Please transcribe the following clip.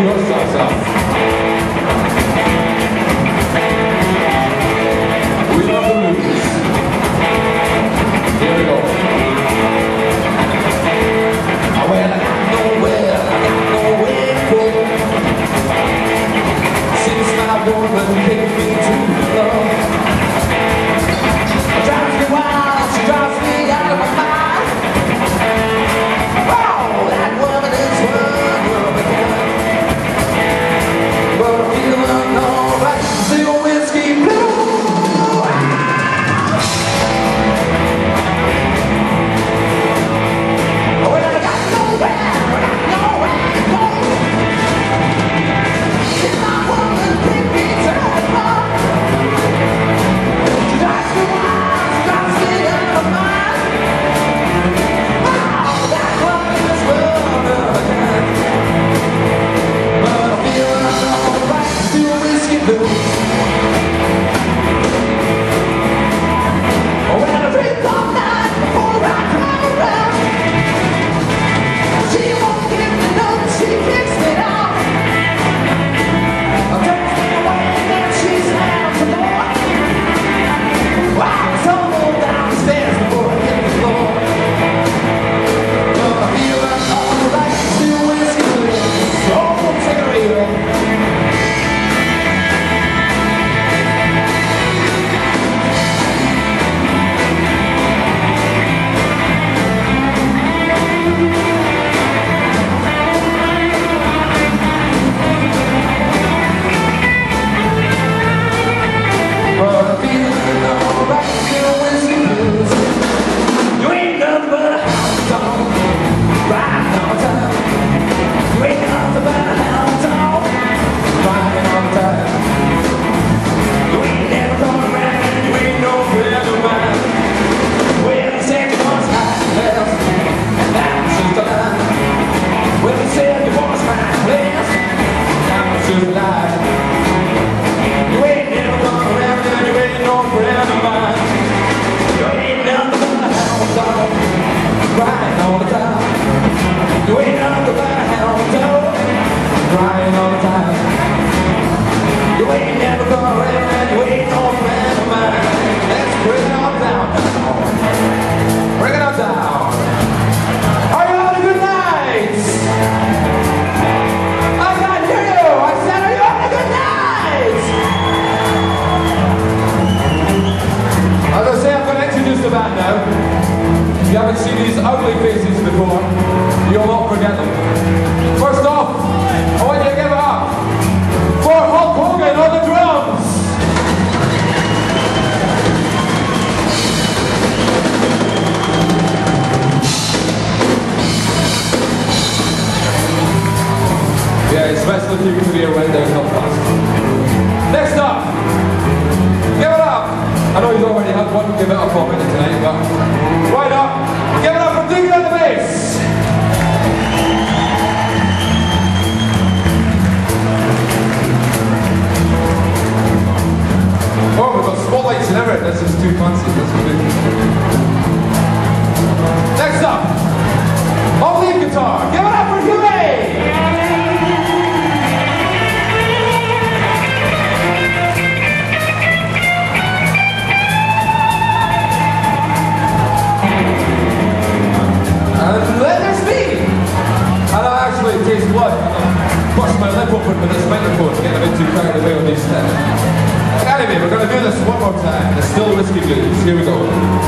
Dios. now. If you haven't seen these ugly faces before, you'll not forget them. First off, I want you to give it up for Hulk Hogan on the drums. Yeah, it's best looking to be around there, Belfast. Next up, give it up. I know he's over one, give it a comment today, eh? but big we're gonna do this one more time. It's still Whisky blues. Here we go.